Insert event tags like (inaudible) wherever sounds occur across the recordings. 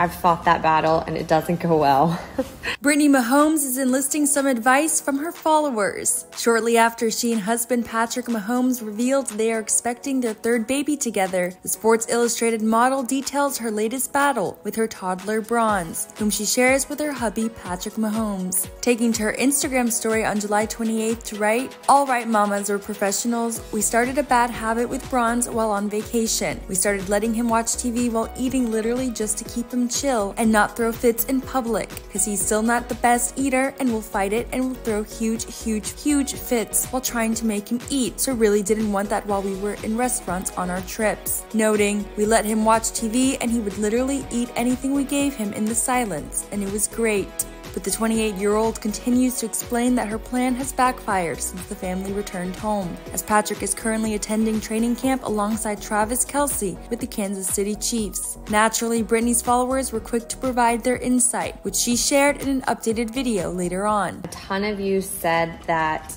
I've fought that battle and it doesn't go well. (laughs) Brittany Mahomes is enlisting some advice from her followers. Shortly after she and husband Patrick Mahomes revealed they are expecting their third baby together, the Sports Illustrated model details her latest battle with her toddler Bronze, whom she shares with her hubby Patrick Mahomes. Taking to her Instagram story on July 28th to write, All right, mamas or professionals, we started a bad habit with Bronze while on vacation. We started letting him watch TV while eating literally just to keep him chill and not throw fits in public because he's still not the best eater and will fight it and will throw huge, huge, huge fits while trying to make him eat. So really didn't want that while we were in restaurants on our trips. Noting, we let him watch TV and he would literally eat anything we gave him in the silence and it was great. But the 28 year old continues to explain that her plan has backfired since the family returned home, as Patrick is currently attending training camp alongside Travis Kelce with the Kansas City Chiefs. Naturally, Brittany's followers were quick to provide their insight, which she shared in an updated video later on. A ton of you said that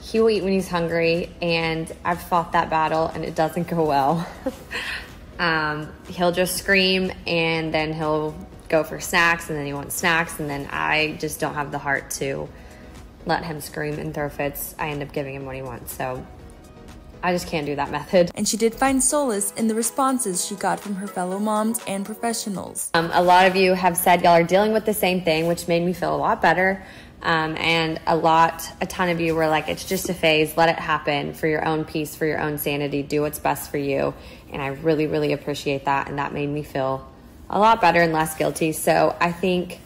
he will eat when he's hungry, and I've fought that battle and it doesn't go well. (laughs) um, he'll just scream and then he'll go for snacks and then he wants snacks and then I just don't have the heart to let him scream and throw fits. I end up giving him what he wants. So I just can't do that method. And she did find solace in the responses she got from her fellow moms and professionals. Um, a lot of you have said y'all are dealing with the same thing, which made me feel a lot better. Um, and a lot, a ton of you were like, it's just a phase, let it happen for your own peace, for your own sanity, do what's best for you. And I really, really appreciate that. And that made me feel a lot better and less guilty. So I think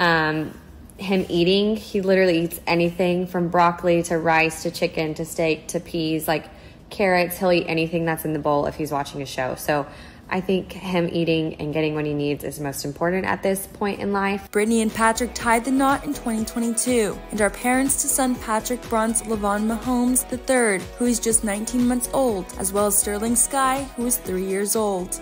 um, him eating, he literally eats anything from broccoli to rice to chicken to steak to peas, like carrots. He'll eat anything that's in the bowl if he's watching a show. So I think him eating and getting what he needs is most important at this point in life. Brittany and Patrick tied the knot in 2022 and are parents to son Patrick Bronze Lavon Mahomes III, who is just 19 months old, as well as Sterling Skye, who is three years old.